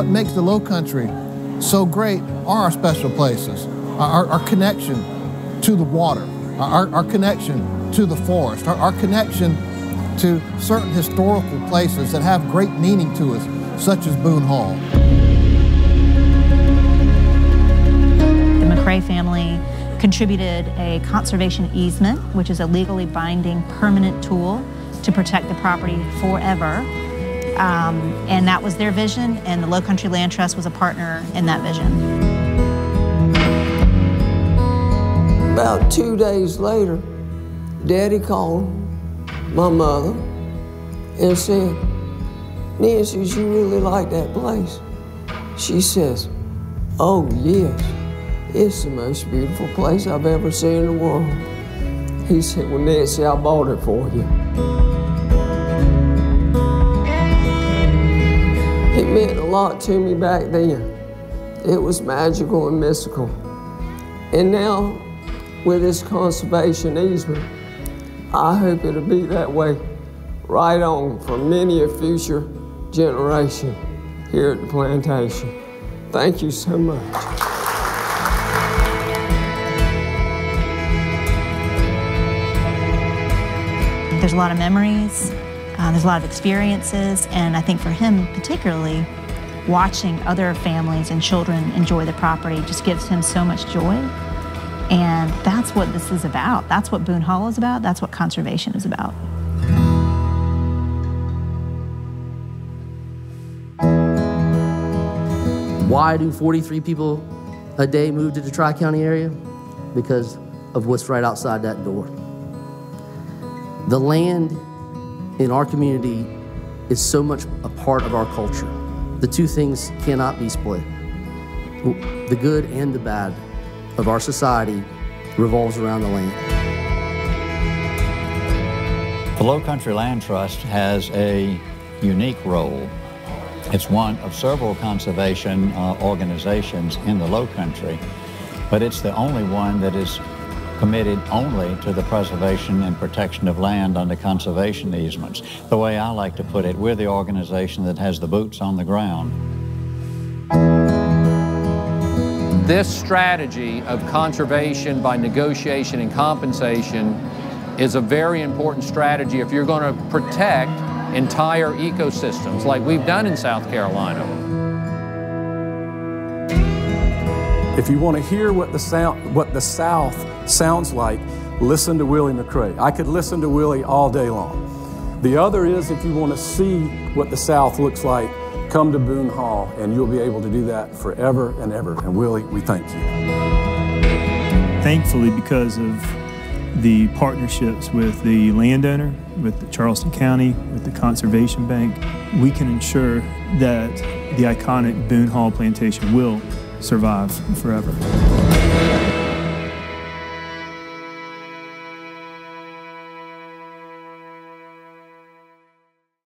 what makes the low country so great are our special places, our, our connection to the water, our, our connection to the forest, our, our connection to certain historical places that have great meaning to us, such as Boone Hall. The McRae family contributed a conservation easement, which is a legally binding permanent tool to protect the property forever. Um, and that was their vision, and the Low Country Land Trust was a partner in that vision. About two days later, Daddy called my mother and said, Nancy, you really like that place? She says, Oh, yes. It's the most beautiful place I've ever seen in the world. He said, Well, Nancy, I bought it for you. Meant a lot to me back then. It was magical and mystical. And now, with this conservation easement, I hope it'll be that way right on for many a future generation here at the plantation. Thank you so much. There's a lot of memories, uh, there's a lot of experiences, and I think for him particularly, watching other families and children enjoy the property just gives him so much joy. And that's what this is about. That's what Boone Hall is about. That's what conservation is about. Why do 43 people a day move to the Tri County area? Because of what's right outside that door. The land in our community is so much a part of our culture. The two things cannot be split. The good and the bad of our society revolves around the land. The Low Country Land Trust has a unique role. It's one of several conservation uh, organizations in the Low Country, but it's the only one that is committed only to the preservation and protection of land under conservation easements. The way I like to put it, we're the organization that has the boots on the ground. This strategy of conservation by negotiation and compensation is a very important strategy if you're going to protect entire ecosystems like we've done in South Carolina. If you want to hear what the, sound, what the South sounds like, listen to Willie McRae. I could listen to Willie all day long. The other is if you want to see what the South looks like, come to Boone Hall and you'll be able to do that forever and ever. And Willie, we thank you. Thankfully, because of the partnerships with the landowner, with the Charleston County, with the Conservation Bank, we can ensure that the iconic Boone Hall plantation will survive forever.